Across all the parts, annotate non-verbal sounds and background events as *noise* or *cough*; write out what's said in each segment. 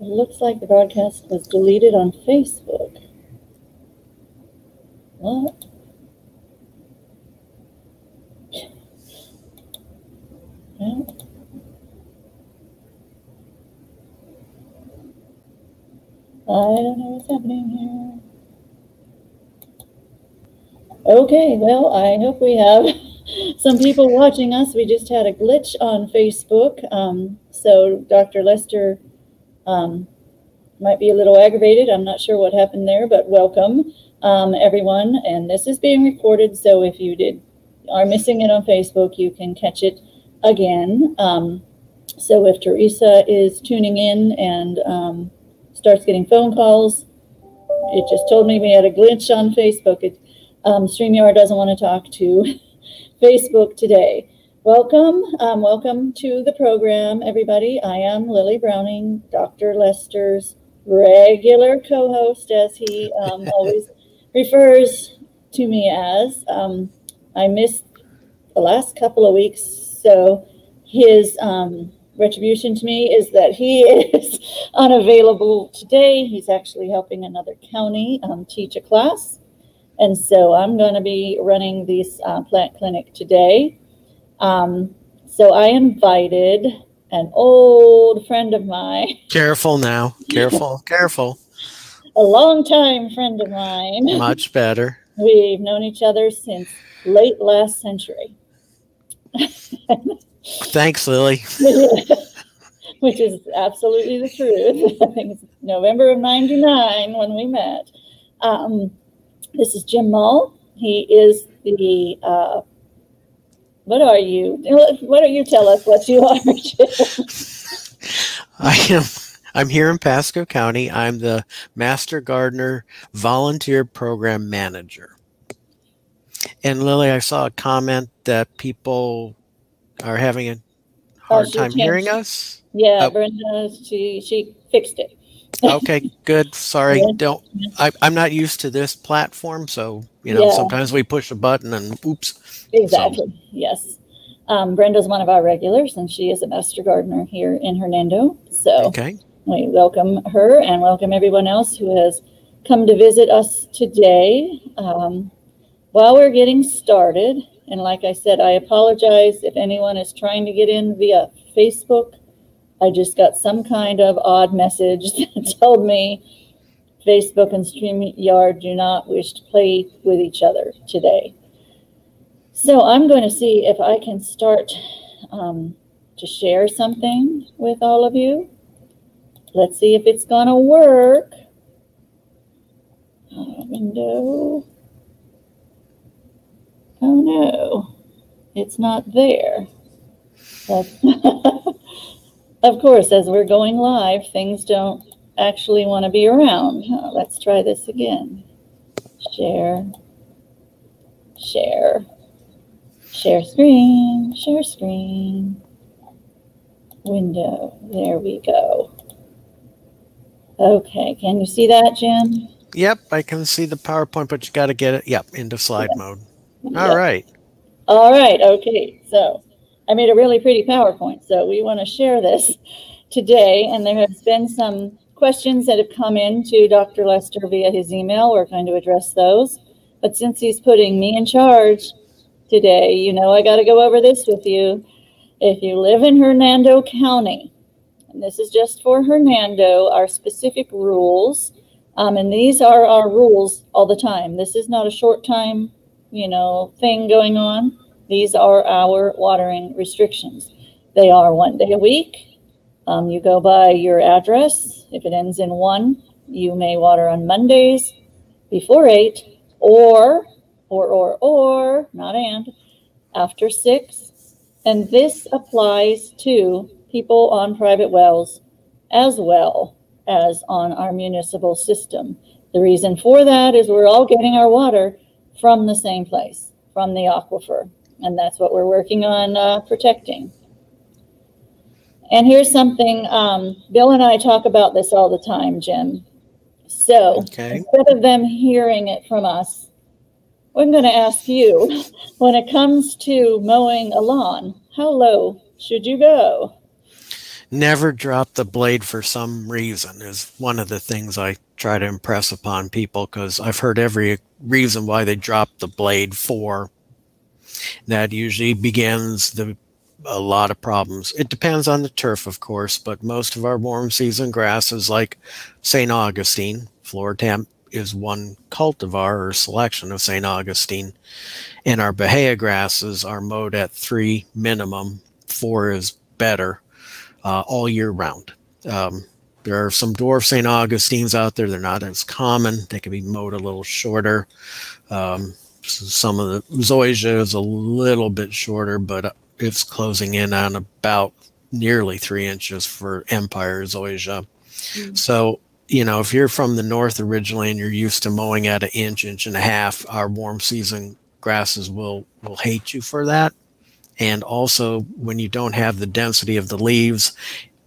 It looks like the broadcast was deleted on Facebook. What? I don't know what's happening here. Okay, well, I hope we have *laughs* some people watching us. We just had a glitch on Facebook. Um, so Dr. Lester um, might be a little aggravated. I'm not sure what happened there, but welcome um, everyone. And this is being recorded. So if you did are missing it on Facebook, you can catch it again. Um, so if Teresa is tuning in and um, starts getting phone calls, it just told me we had a glitch on Facebook. It, um, StreamYard doesn't want to talk to *laughs* Facebook today. Welcome, um, welcome to the program, everybody. I am Lilly Browning, Dr. Lester's regular co-host, as he um, *laughs* always refers to me as. Um, I missed the last couple of weeks, so his um, retribution to me is that he *laughs* is unavailable today. He's actually helping another county um, teach a class. And so I'm going to be running this uh, plant clinic today. Um, so I invited an old friend of mine. *laughs* Careful now. Careful, *laughs* careful. A long time friend of mine. *laughs* Much better. We've known each other since late last century. Thanks, Lilly. Which is absolutely the truth. I think it's November of 99 when we met. Um, this is Jim Moll. He is the, uh, what are you? What do you tell us what you are, I am. I'm here in Pasco County. I'm the Master Gardener Volunteer Program Manager. And Lilly, I saw a comment that people are having a hard oh, time hearing us. Yeah, oh. Brenda, she she fixed it. Okay, good. Sorry, don't. I, am not used to this platform, so you know yeah. sometimes we push a button and oops. Exactly. So. Yes. Um, Brenda's one of our regulars, and she is a master gardener here in Hernando. So okay. we welcome her and welcome everyone else who has come to visit us today. Um, while we're getting started, and like I said, I apologize if anyone is trying to get in via Facebook. I just got some kind of odd message *laughs* that told me Facebook and StreamYard do not wish to play with each other today. So I'm going to see if I can start um, to share something with all of you. Let's see if it's going to work. Uh, window. Oh no, it's not there. *laughs* of course, as we're going live, things don't actually want to be around. Oh, let's try this again. Share, share, share screen, share screen, window. There we go. Okay, can you see that, Jim? Yep, I can see the PowerPoint, but you got to get it, yep, into slide mode. All right. All right. Okay. So I made a really pretty PowerPoint. So we want to share this today. And there has been some questions that have come in to Dr. Lester via his email. We're going to address those. But since he's putting me in charge today, you know, I got to go over this with you. If you live in Hernando County, and this is just for Hernando, our specific rules, um, and these are our rules all the time. This is not a short time you know, thing going on. These are our watering restrictions. They are one day a week. Um, you go by your address. If it ends in one, you may water on Mondays before eight, or, or, or, or, not and, after six. And this applies to people on private wells as well as on our municipal system. The reason for that is we're all getting our water from the same place, from the aquifer. And that's what we're working on uh, protecting. And here's something, um, Bill and I talk about this all the time, Jim. So okay. instead of them hearing it from us, I'm going to ask you *laughs* when it comes to mowing a lawn, how low should you go? never drop the blade for some reason is one of the things I try to impress upon people because I've heard every reason why they drop the blade for. That usually begins the a lot of problems. It depends on the turf, of course, but most of our warm season grasses, like St. Augustine, Floratam is one cultivar or selection of St. Augustine, and our Bahia grasses are mowed at three minimum. Four is better uh, all year round. Um, there are some dwarf St. Augustines out there. They're not as common. They can be mowed a little shorter. Um, some of the zoysia is a little bit shorter, but it's closing in on about nearly three inches for Empire zoysia. Mm. So, you know, if you're from the north originally and you're used to mowing at an inch, inch and a half, our warm season grasses will will hate you for that. And also, when you don't have the density of the leaves,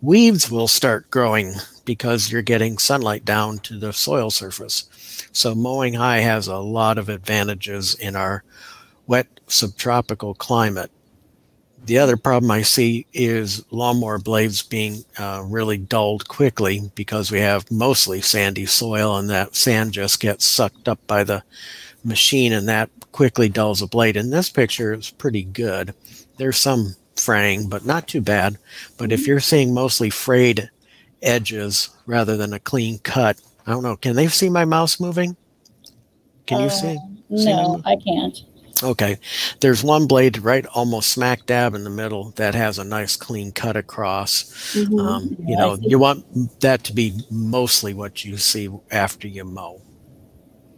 weeds will start growing because you're getting sunlight down to the soil surface. So mowing high has a lot of advantages in our wet subtropical climate. The other problem I see is lawnmower blades being uh, really dulled quickly because we have mostly sandy soil and that sand just gets sucked up by the machine and that quickly dulls a blade. In this picture, it's pretty good. There's some fraying, but not too bad. But if mm-hmm. you're seeing mostly frayed edges rather than a clean cut, I don't know. Can they see my mouse moving? Can you uh, see? see no, I can't. Okay. There's one blade right almost smack dab in the middle that has a nice clean cut across. Mm -hmm. um, you yeah, know, you want that to be mostly what you see after you mow.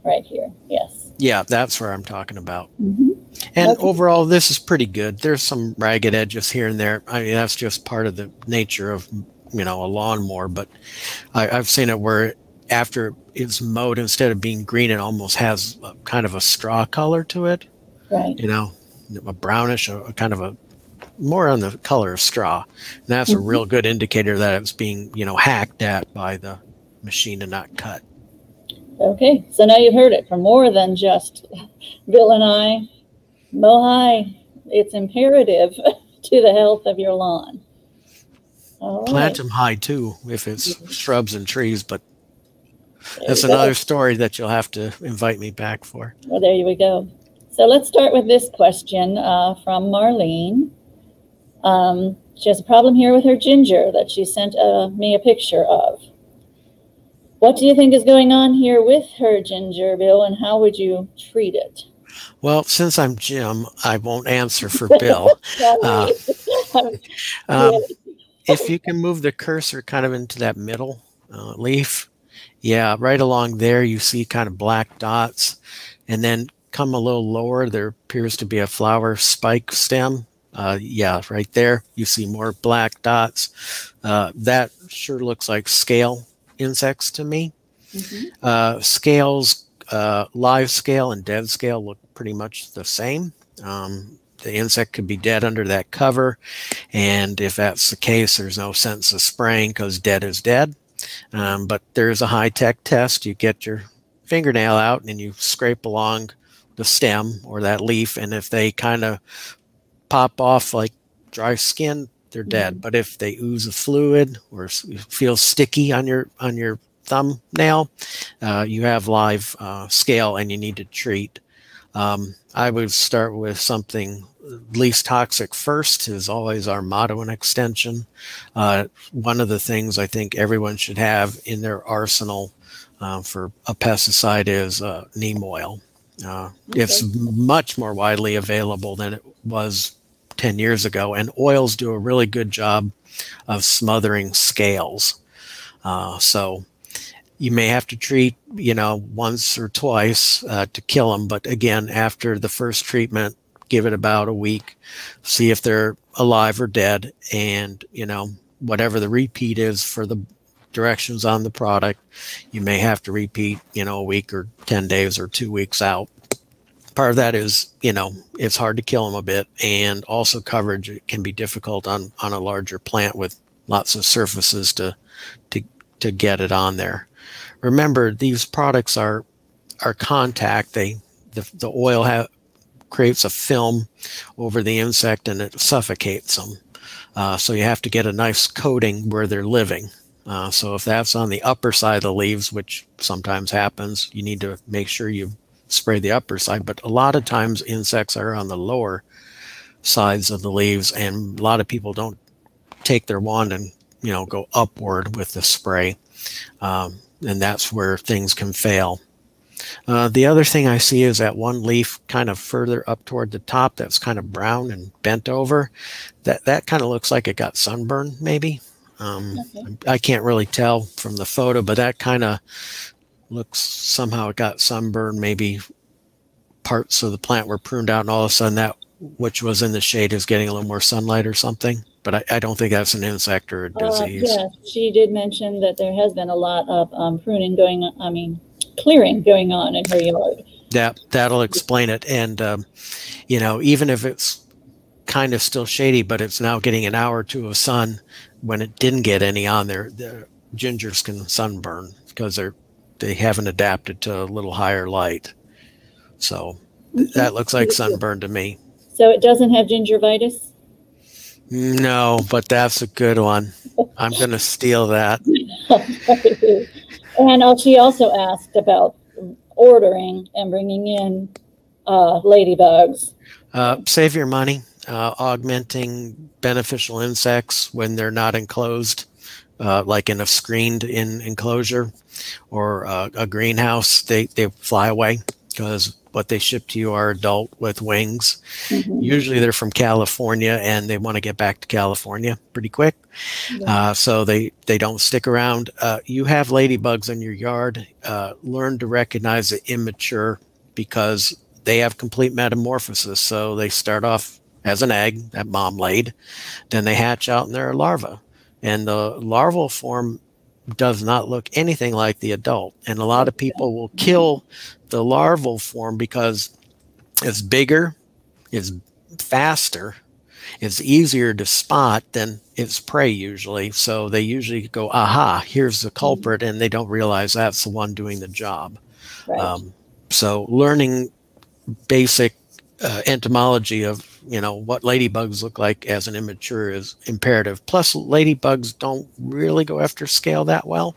Right here. Yes. Yeah, that's where I'm talking about. Mm -hmm. And okay. overall, this is pretty good. There's some ragged edges here and there. I mean, that's just part of the nature of, you know, a lawnmower. But I, I've seen it where after it's mowed, instead of being green, it almost has a, kind of a straw color to it. Right. You know, a brownish, a, a kind of a more on the color of straw. And that's mm -hmm. a mm-hmm. real good indicator that it's being, you know, hacked at by the machine and not cut. Okay, so now you've heard it from more than just Bill and I. High, it's imperative *laughs* to the health of your lawn. Plant them high too, if it's shrubs and trees, but there that's another story that you'll have to invite me back for. Well, there you go. So let's start with this question uh, from Marlene. Um, she has a problem here with her ginger that she sent uh, me a picture of. What do you think is going on here with her ginger, Bill, and how would you treat it? Well, since I'm Jim, I won't answer for *laughs* Bill. uh, *laughs* um, if you can move the cursor kind of into that middle uh, leaf, yeah, right along there you see kind of black dots. And then come a little lower, there appears to be a flower spike stem. Uh, yeah, right there you see more black dots. Uh, that sure looks like scale insects to me. Mm -hmm. uh, scales, uh, live scale and dead scale look pretty much the same. Um, the insect could be dead under that cover. And if that's the case, there's no sense of spraying because dead is dead. Um, but there's a high-tech test. You get your fingernail out and you scrape along the stem or that leaf. And if they kind of pop off like dry skin, they're dead. Mm -hmm. But if they ooze a fluid or feel sticky on your on your thumbnail, uh, you have live uh, scale and you need to treat. Um, I would start with something least toxic first is always our motto and extension. Uh, one of the things I think everyone should have in their arsenal uh, for a pesticide is uh, neem oil. Uh, okay. It's much more widely available than it was 10 years ago, and oils do a really good job of smothering scales. Uh, so you may have to treat, you know, once or twice uh, to kill them. But again, after the first treatment, give it about a week, see if they're alive or dead. And, you know, whatever the repeat is for the directions on the product, you may have to repeat, you know, a week or 10 days or two weeks out part of that is you know it's hard to kill them a bit and also coverage can be difficult on on a larger plant with lots of surfaces to to to get it on there remember these products are are contact they the, the oil have creates a film over the insect and it suffocates them Uh, so you have to get a nice coating where they're living. Uh, so if that's on the upper side of the leaves, which sometimes happens, you need to make sure you spray the upper side. But a lot of times insects are on the lower sides of the leaves, and a lot of people don't take their wand and you know go upward with the spray, um, and that's where things can fail. Uh, the other thing I see is that one leaf kind of further up toward the top that's kind of brown and bent over. That that kind of looks like it got sunburned, maybe. Um, okay. I can't really tell from the photo, but that kind of looks somehow it got sunburned. Maybe parts of the plant were pruned out, and all of a sudden that which was in the shade is getting a little more sunlight or something. But I, I don't think that's an insect or a disease. Uh, yeah, she did mention that there has been a lot of um, pruning going on. I mean, clearing going on in her yard. That that'll explain it. And um, you know, even if it's kind of still shady, but it's now getting an hour or two of sun when it didn't get any on there, the gingers can sunburn because they're they haven't adapted to a little higher light. So that looks like sunburn to me. So it doesn't have gingivitis? No, but that's a good one. I'm going to steal that. and uh, she also asked about ordering and bringing in uh, ladybugs. Uh, save your money. Uh, augmenting beneficial insects when they're not enclosed, uh, like in a screened in enclosure or uh, a greenhouse, they, they fly away because what they ship to you are adult with wings. Mm-hmm. Usually they're from California and they want to get back to California pretty quick. Yeah. Uh, so they, they don't stick around. Uh, you have ladybugs in your yard. Uh, learn to recognize the immature because they have complete metamorphosis. So they start off as an egg that mom laid, then they hatch out and they're a larva. And the larval form does not look anything like the adult. And a lot of people will kill the larval form because it's bigger, it's faster, it's easier to spot than its prey usually. So they usually go, aha, here's the culprit, and they don't realize that's the one doing the job. Right. Um, so learning basic uh, entomology of you know what ladybugs look like as an immature is imperative. Plus, ladybugs don't really go after scale that well.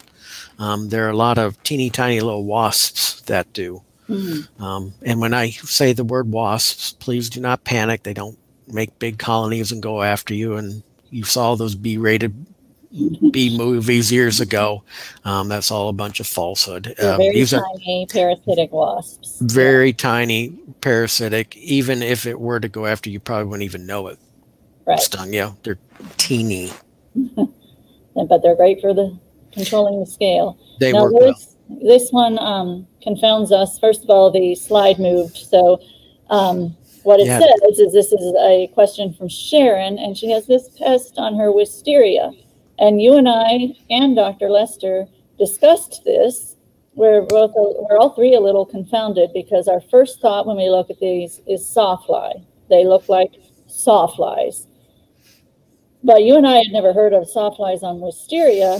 Um, there are a lot of teeny tiny little wasps that do. Mm-hmm. Um, and when I say the word wasps, please do not panic. They don't make big colonies and go after you. And you saw those B-rated B movies years ago. Um, that's all a bunch of falsehood. Um, very these tiny parasitic wasps. Very yeah. tiny parasitic. Even if it were to go after you, probably wouldn't even know it right. stung you. They're teeny. *laughs* but they're great for the controlling the scale. They now, work this, well. This one um, confounds us. First of all, the slide moved. So um, what it yeah. says is this is a question from Sharon, and she has this pest on her wisteria. And you and I and Dr. Lester discussed this. We're both we're all three a little confounded because our first thought when we look at these is sawfly. They look like sawflies. But you and I had never heard of sawflies on wisteria.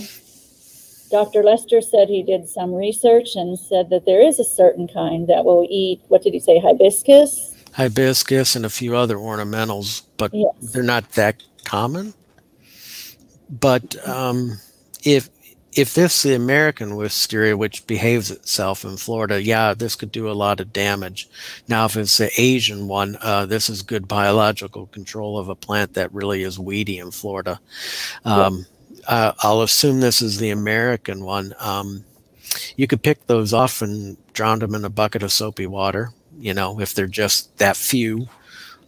Dr. Lester said he did some research and said that there is a certain kind that will eat, what did he say, hibiscus? Hibiscus and a few other ornamentals, but yes. they're not that common. But um, if if this the American wisteria, which behaves itself in Florida, yeah, this could do a lot of damage. Now, if it's the Asian one, uh, this is good biological control of a plant that really is weedy in Florida. Um, uh, I'll assume this is the American one. Um, you could pick those off and drown them in a bucket of soapy water, you know, if they're just that few.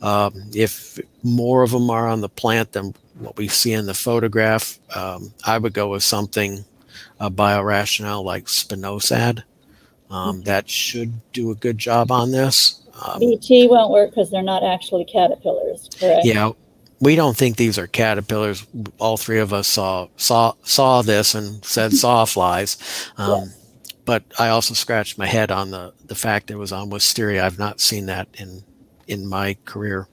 Um, if more of them are on the plant than what we see in the photograph, um, I would go with something a biorational like spinosad. Um, mm-hmm. that should do a good job on this. Um, BT won't work because they're not actually caterpillars, correct? Yeah, we don't think these are caterpillars. All three of us saw saw saw this and said *laughs* sawflies. Um, yes. But I also scratched my head on the the fact it was on wisteria. I've not seen that in in my career.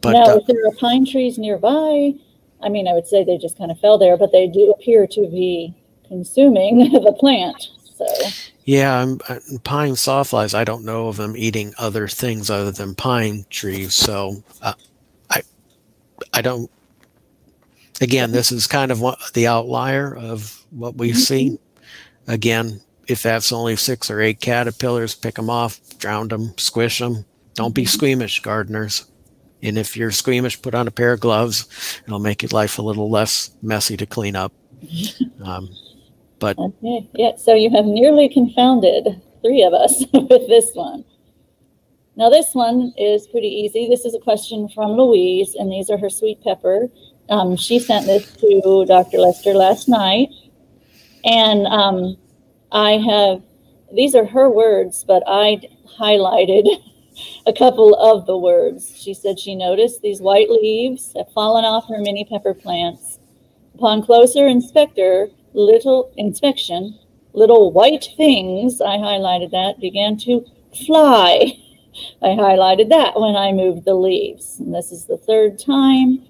But now, uh, if there are pine trees nearby, I mean, I would say they just kind of fell there, but they do appear to be consuming *laughs* the plant. So. Yeah, I'm, uh, pine sawflies. I don't know of them eating other things other than pine trees. So uh, I, I don't Again, this is kind of what, the outlier of what we see. Again, if that's only six or eight caterpillars, pick them off, drown them, squish them. Don't be squeamish, gardeners. And if you're squeamish, put on a pair of gloves. It'll make your life a little less messy to clean up. *laughs* Um, but okay. yeah, so you have nearly confounded three of us *laughs* with this one. Now this one is pretty easy. This is a question from Louise, and these are her sweet pepper. Um, she sent this to Dr. Lester last night, and um, I have, these are her words, but I highlighted a couple of the words. She said she noticed these white leaves have fallen off her mini pepper plants. Upon closer inspector, little inspection, little white things, I highlighted that, began to fly. *laughs* I highlighted that when I moved the leaves. And this is the third time.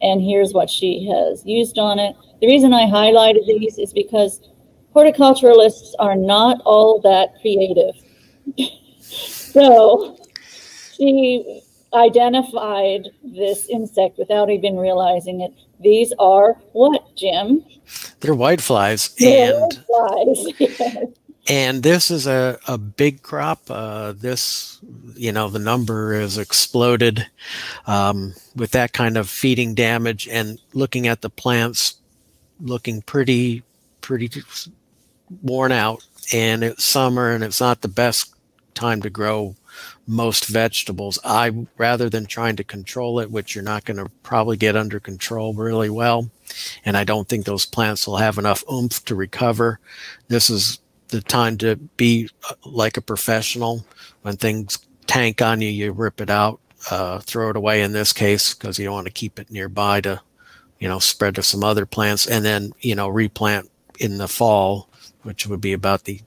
And here's what she has used on it. The reason I highlighted these is because horticulturalists are not all that creative. *laughs* so she identified this insect without even realizing it. These are what, Jim? They're whiteflies. And whiteflies. *laughs* and this is a, a big crop. Uh, this, you know, the number has exploded um, with that kind of feeding damage and looking at the plants looking pretty, pretty worn out. And it's summer and it's not the best time to grow most vegetables. I rather than trying to control it, which you're not going to probably get under control really well, and I don't think those plants will have enough oomph to recover. This is the time to be uh, like a professional. When things tank on you, you rip it out, uh, throw it away in this case because you don't want to keep it nearby to, you know, spread to some other plants, and then you know replant in the fall, which would be about the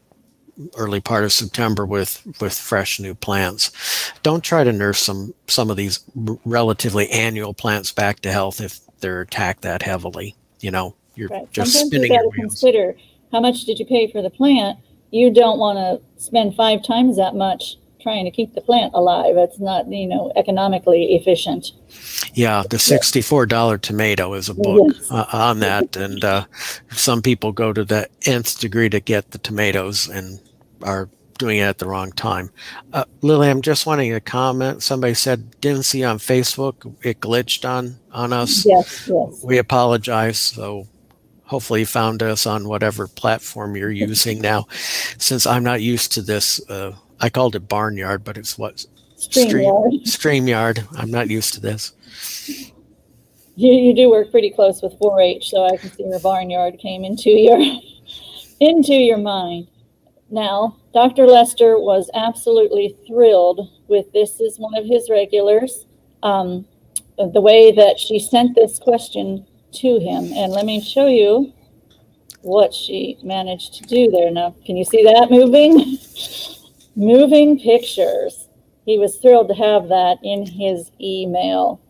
early part of September with with fresh new plants. Don't try to nurse some some of these relatively annual plants back to health if they're attacked that heavily. You know, you're right. just Sometimes spinning you your wheels. Consider how much did you pay for the plant? You don't want to spend five times that much trying to keep the plant alive. It's not, you know, economically efficient. Yeah, the sixty-four dollar tomato is a book yes. uh, on that, and uh, some people go to the nth degree to get the tomatoes, and are doing it at the wrong time. Uh, Lilly, I'm just wanting to comment. Somebody said didn't see on Facebook it glitched on on us. Yes, yes. We apologize. So hopefully you found us on whatever platform you're using now. Since I'm not used to this, uh, I called it Barnyard, but it's what StreamYard. StreamYard. *laughs* I'm not used to this. You, you do work pretty close with 4-H, so I can see where Barnyard came into your *laughs* into your mind. Now, Dr. Lester was absolutely thrilled with this is one of his regulars. Um, the way that she sent this question to him. And let me show you what she managed to do there. Now, can you see that moving? *laughs* moving pictures. He was thrilled to have that in his email.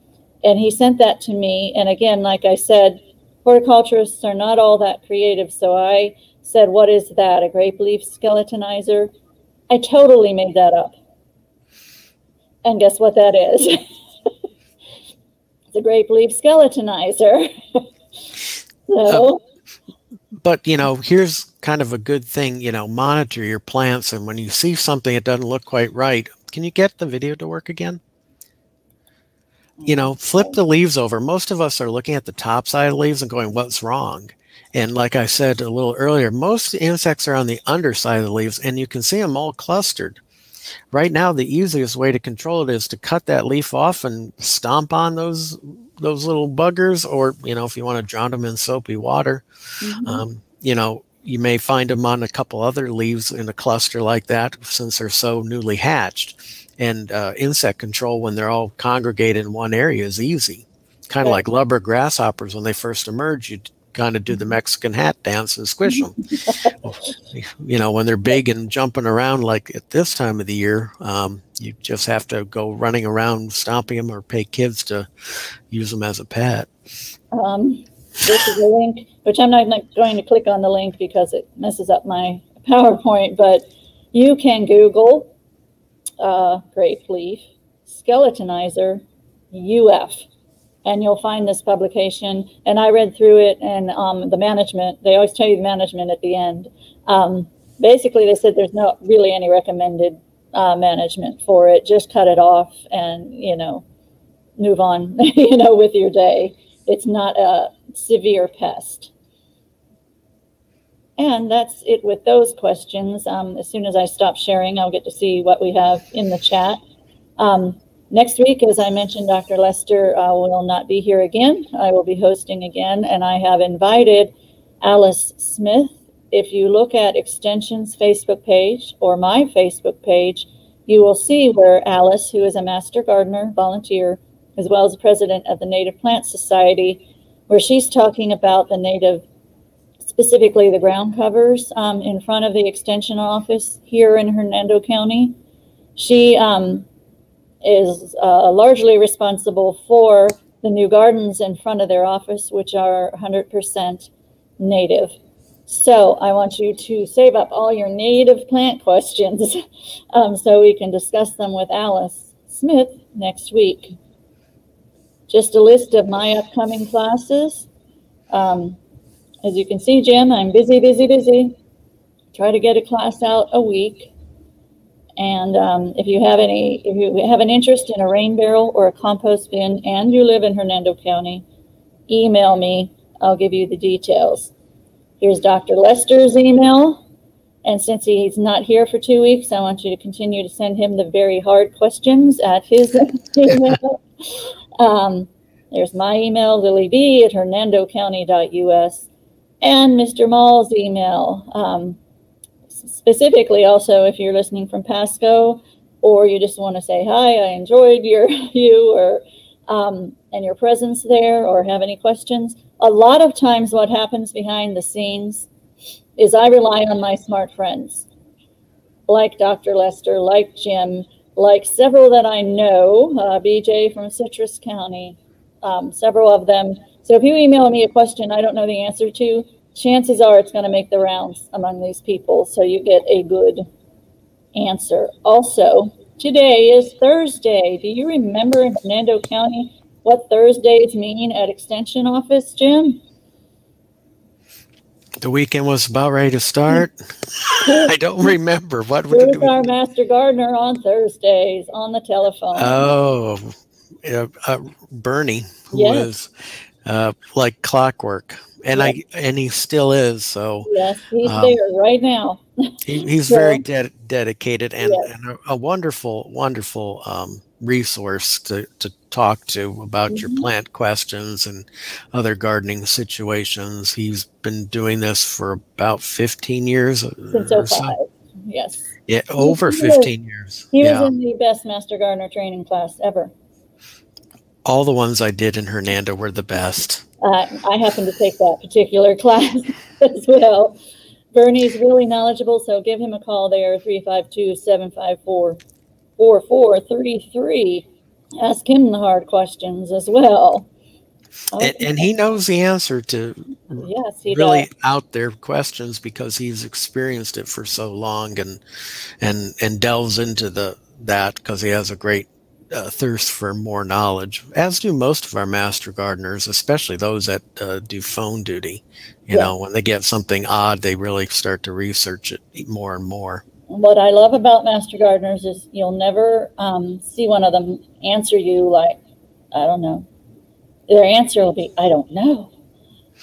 And he sent that to me. And again, like I said, horticulturists are not all that creative. So I said, What is that? A grape leaf skeletonizer? I totally made that up. And guess what that is? *laughs* it's a grape leaf skeletonizer. *laughs* so. Uh, but, you know, here's kind of a good thing, you know, monitor your plants. And when you see something that doesn't look quite right, can you get the video to work again? You know, flip the leaves over. Most of us are looking at the top side of leaves and going, what's wrong? And like I said a little earlier, most insects are on the underside of the leaves and you can see them all clustered. Right now, the easiest way to control it is to cut that leaf off and stomp on those those little buggers, or you know, if you want to drown them in soapy water, mm -hmm. um, you know, you may find them on a couple other leaves in a cluster like that, since they're so newly hatched. And uh, insect control when they're all congregated in one area is easy, kind of like lubber grasshoppers when they first emerge. You kind of do the Mexican hat dance and squish *laughs* them. you know, when they're big and jumping around like at this time of the year, um, you just have to go running around stomping them or pay kids to use them as a pet. Um, this is a link, which I'm not going to click on the link because it messes up my *laughs* PowerPoint, but you can Google uh, grape leaf skeletonizer UF and you'll find this publication. And I read through it, and um, the management, they always tell you the management at the end. Um, basically, they said there's not really any recommended uh, management for it. Just cut it off and, you know, move on, *laughs* you know, with your day. It's not a severe pest. And that's it with those questions. Um, as soon as I stop sharing, I'll get to see what we have in the chat. Um, next week, as I mentioned, Dr. Lester uh, will not be here again. I will be hosting again, and I have invited Alice Smith. If you look at Extension's Facebook page or my Facebook page, you will see where Alice, who is a master gardener volunteer, as well as president of the Native Plant Society, where she's talking about the native specifically the ground covers um, in front of the extension office here in Hernando County. She um, is uh, largely responsible for the new gardens in front of their office, which are 100% native. So I want you to save up all your native plant *laughs* questions um, so we can discuss them with Alice Smith next week. Just a list of my upcoming classes. Um, as you can see, Jim, I'm busy, busy, busy. Try to get a class out a week. And um, if you have any, if you have an interest in a rain barrel or a compost bin and you live in Hernando County, email me. I'll give you the details. Here's Dr. Lester's email. And since he's not here for two weeks, I want you to continue to send him the very hard questions at his *laughs* email. um, there's my email, lilyb at hernandocounty.us and Mr. Moll's email. Um, specifically, also, if you're listening from Pasco or you just want to say hi, I enjoyed your *laughs* you or um, and your presence there, or have any questions. A lot of times, what happens behind the scenes is I rely on my smart friends, like Dr. Lester, like Jim, like several that I know, uh, BJ from Citrus County, um, several of them so if you email me a question I don't know the answer to, chances are it's going to make the rounds among these people. So you get a good answer. Also, today is Thursday. Do you remember in Hernando County what Thursdays mean at Extension Office, Jim? The weekend was about ready to start. *laughs* I don't remember. What would our master gardener on Thursdays on the telephone? Oh, uh, uh, Bernie, who yes. was uh, like clockwork, and I and he still is. So yes, he's um, there right now. he, he's *laughs* so, very de- dedicated and, yes. and a, a, wonderful, wonderful um, resource to to talk to about mm-hmm. your plant questions and other gardening situations. He's been doing this for about fifteen years. Uh, Since 05. So. Yes. Yeah, over he 15 was, years. He yeah. was in the best master gardener training class ever all the ones I did in Hernando were the best. Uh, I happen to take that particular *laughs* class as well. Bernie's really knowledgeable, so give him a call there, 352 754 4433. Ask him the hard questions as well. And, and, he knows the answer to yes, really does. out there questions because he's experienced it for so long and and and delves into the that because he has a great uh, thirst for more knowledge, as do most of our master gardeners, especially those that uh, do phone duty. You yeah. know, when they get something odd, they really start to research it more and more. What I love about master gardeners is you'll never um, see one of them answer you like, I don't know. Their answer will be, I don't know.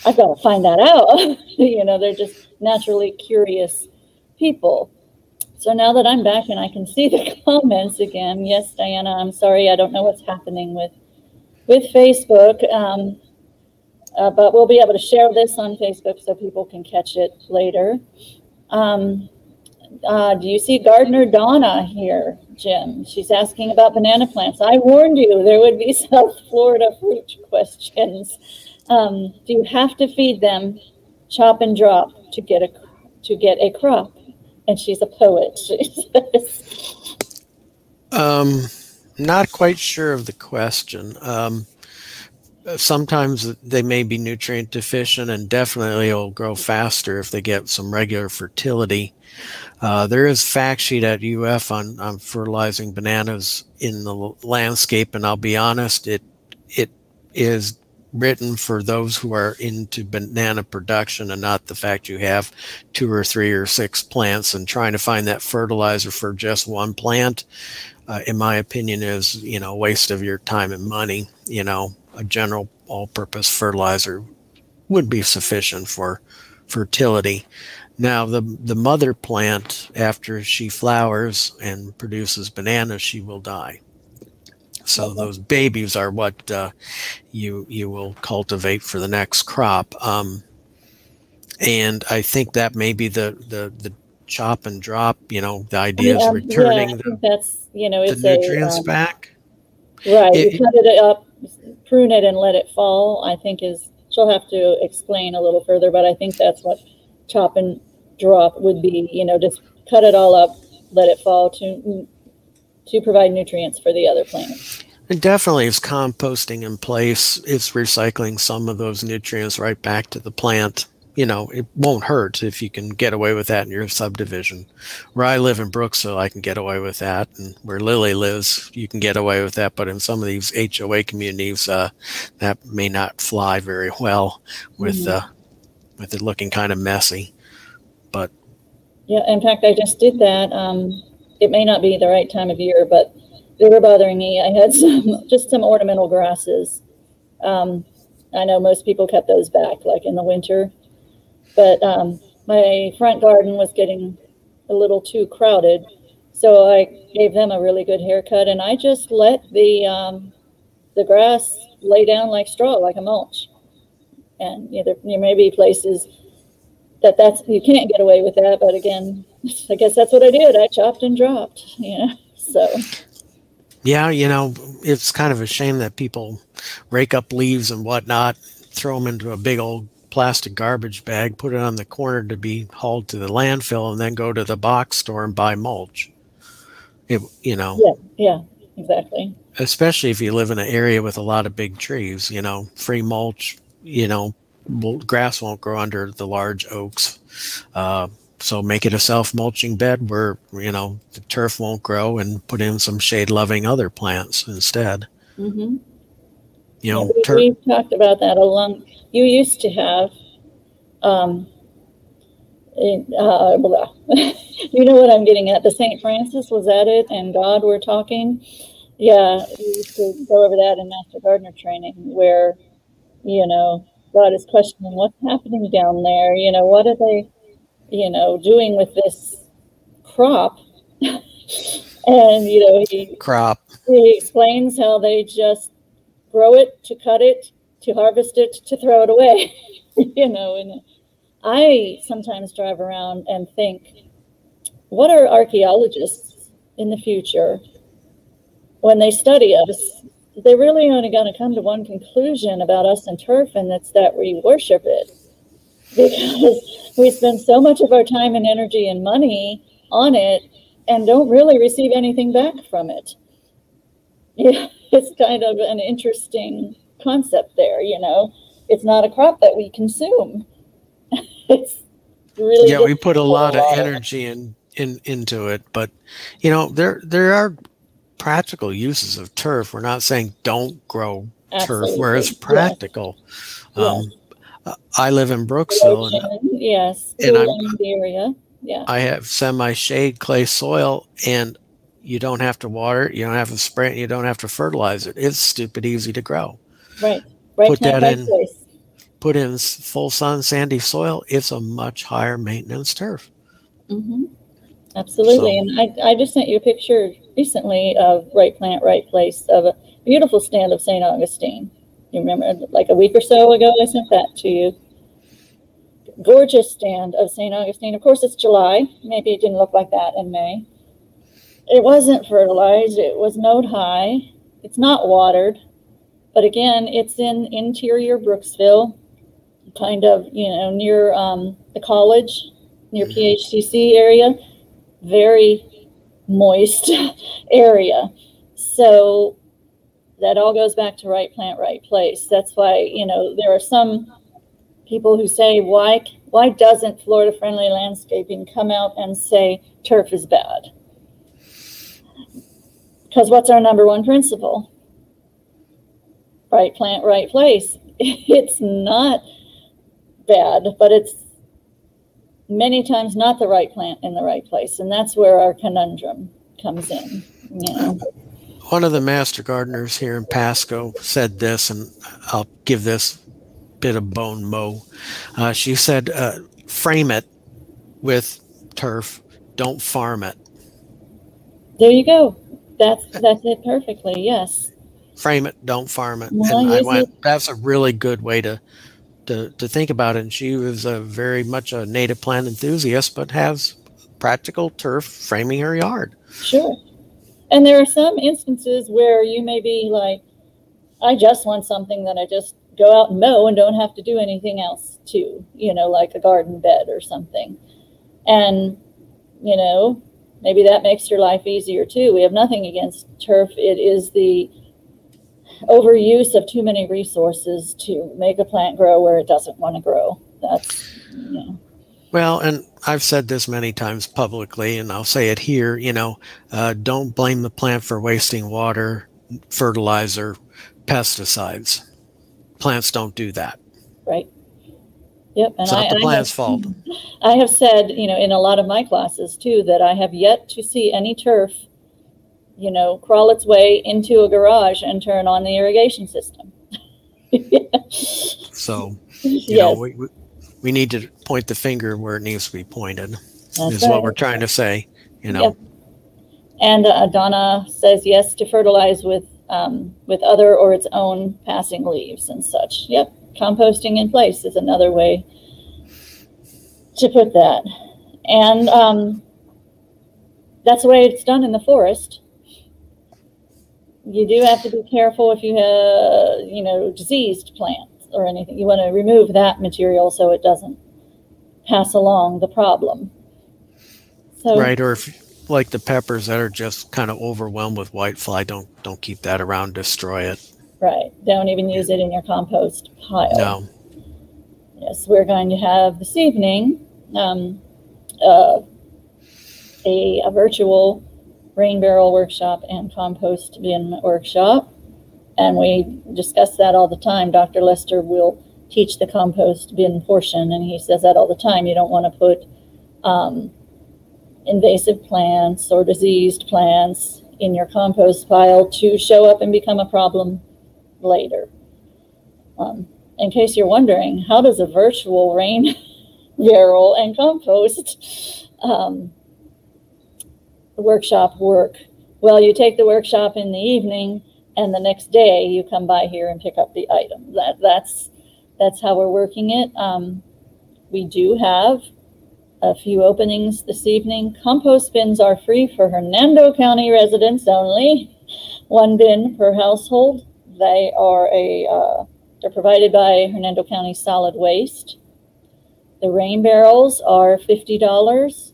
I've got to find that out. *laughs* you know, they're just naturally curious people. So now that I'm back and I can see the *laughs* comments again, yes, Diana, I'm sorry, I don't know what's happening with with Facebook, um, uh, but we'll be able to share this on Facebook so people can catch it later. Um, uh, do you see Gardener Donna here, Jim? She's asking about banana plants. I warned you there would be *laughs* South Florida fruit questions. Um, do you have to feed them chop and drop to get a to get a crop? And she's a poet. *laughs* um, not quite sure of the question. Um, sometimes they may be nutrient deficient and definitely will grow faster if they get some regular fertility. Uh, there is fact sheet at UF on, on fertilizing bananas in the landscape, and I'll be honest, it it is written for those who are into banana production and not the fact you have two or three or six plants and trying to find that fertilizer for just one plant uh, in my opinion is you know waste of your time and money. You know a general all-purpose fertilizer would be sufficient for fertility. Now the the mother plant after she flowers and produces bananas she will die so those babies are what uh, you you will cultivate for the next crop. Um, and I think that may be the the the chop and drop. You know, the idea is returning yeah, the, that's you know the nutrients a, um, back. Right, it, you cut it up, prune it, and let it fall. I think is she'll have to explain a little further, but I think that's what chop and drop would be. You know, just cut it all up, let it fall to to provide nutrients for the other plants. And definitely, it's composting in place. It's recycling some of those nutrients right back to the plant. You know, it won't hurt if you can get away with that in your subdivision. Where I live in Brooksville, I can get away with that. And where Lilly lives, you can get away with that. But in some of these HOA communities, uh, that may not fly very well with, mm -hmm. uh, with it looking kind of messy. But yeah, in fact, I just did that. Um, it may not be the right time of year, but they were bothering me. I had *laughs* some just some ornamental grasses. Um, I know most people cut those back like in the winter, but um, my front garden was getting a little too crowded, so I gave them a really good haircut, and I just let the um, the grass lay down like straw, like a mulch. And you know, there, there may be places that that's you can't get away with that, but again, I guess that's what I did. I chopped and dropped, you know. So yeah, you know, it's kind of a shame that people rake up leaves and whatnot, throw them into a big old plastic garbage bag, put it on the corner to be hauled to the landfill, and then go to the box store and buy mulch. It, you know. Yeah, yeah, exactly. Especially if you live in an area with a lot of big trees, you know, free mulch, you know, grass won't grow under the large oaks. Uh, so make it a self-mulching bed where you know the turf won't grow, and put in some shade-loving other plants instead. Mm-hmm. You know, yeah, we, we, talked about that a long. You used to have, um, uh, *laughs* you know what I'm getting at. The St. Francis was at it, and God were talking. Yeah, we used to go over that in Master Gardener training, where you know God is questioning what's happening down there. You know, what are they? You know, doing with this crop. *laughs* and, you know, he crop. He explains how they just grow it to cut it, to harvest it, to throw it away. *laughs* you know, and I sometimes drive around and think, what are archaeologists in the future when they study us? They're really only going to come to one conclusion about us and turf, and that's that we worship it because we spend so much of our time and energy and money on it and don't really receive anything back from it. Yeah, *laughs* it's kind of an interesting concept there, you know. It's not a crop that we consume. *laughs* it's really Yeah, we put a lot of energy in, in into it, but you know, there there are practical uses of turf. We're not saying don't grow Absolutely. turf where it's practical. Yeah. Um, I live in Brooksville. And, yes, and I'm, area. Yeah. I have semi-shade clay soil, and you don't have to water it, you don't have to spray it, you don't have to fertilize it. It's stupid easy to grow. Right. Right. Put that in. Place. Put in full sun, sandy soil. It's a much higher maintenance turf. Mm-hmm. Absolutely. So, and I, I just sent you a picture recently of right plant, right place of a beautiful stand of St. Augustine. You remember, like a week or so ago, I sent that to you. Gorgeous stand of St. Augustine. Of course, it's July. Maybe it didn't look like that in May. It wasn't fertilized. It was mowed high. It's not watered. But again, it's in interior Brooksville, kind of, you know, near um, the college, near mm-hmm. PHCC area. Very moist *laughs* area. So that all goes back to right plant, right place. That's why, you know, there are some people who say, why, why doesn't Florida Friendly Landscaping come out and say turf is bad? Because what's our number one principle? right plant, right place. *laughs* It's not bad, but it's many times not the right plant in the right place. And that's where our conundrum comes in. You know? One of the master gardeners here in Pasco said this, and I'll give this bit of bone mo. Uh, she said, uh, frame it with turf, don't farm it. There you go. That's that's it perfectly. Yes. Frame it, don't farm it. Well, and I went. It. That's a really good way to to to think about it. And she was a very much a native plant enthusiast, but has practical turf framing her yard. Sure. And there are some instances where you may be like, I just want something that I just go out and mow and don't have to do anything else to, you know, like a garden bed or something. And, you know, maybe that makes your life easier too. We have nothing against turf. It is the overuse of too many resources to make a plant grow where it doesn't want to grow. That's, you know. Well, and I've said this many times publicly, and I'll say it here. You know, uh, don't blame the plant for wasting water, fertilizer, pesticides. Plants don't do that. Right. Yep. And it's not I, the plant's have, fault. *laughs* I have said, you know, in a lot of my classes too, that I have yet to see any turf, you know, crawl its way into a garage and turn on the irrigation system. *laughs* so, you yes. know, we, we, we, need to point the finger where it needs to be pointed, That's is right. what we're trying to say, you know. Yep. And uh, Donna says yes to fertilize with um, with other or its own passing leaves and such. Yep, composting in place is another way to put that. And um, that's the way it's done in the forest. You do have to be careful if you have, you know, diseased plants or anything. You want to remove that material so it doesn't pass along the problem. So, right, or if like the peppers that are just kind of overwhelmed with whitefly, don't don't keep that around. Destroy it. Right. Don't even use it in your compost pile. No. Yes, we're going to have this evening um, uh, a, a virtual rain barrel workshop and compost bin workshop. And we discuss that all the time. Dr. Lester will teach the compost bin portion, and he says that all the time. You don't want to put um, invasive plants or diseased plants in your compost pile to show up and become a problem later. Um, in case you're wondering, how does a virtual rain *laughs* barrel and compost um, workshop work? Well, you take the workshop in the evening, and the next day you come by here and pick up the item. That that's that's how we're working it. Um, we do have a few openings this evening. Compost bins are free for Hernando County residents only. One bin per household. They are a uh, they're provided by Hernando County Solid Waste. The rain barrels are fifty dollars.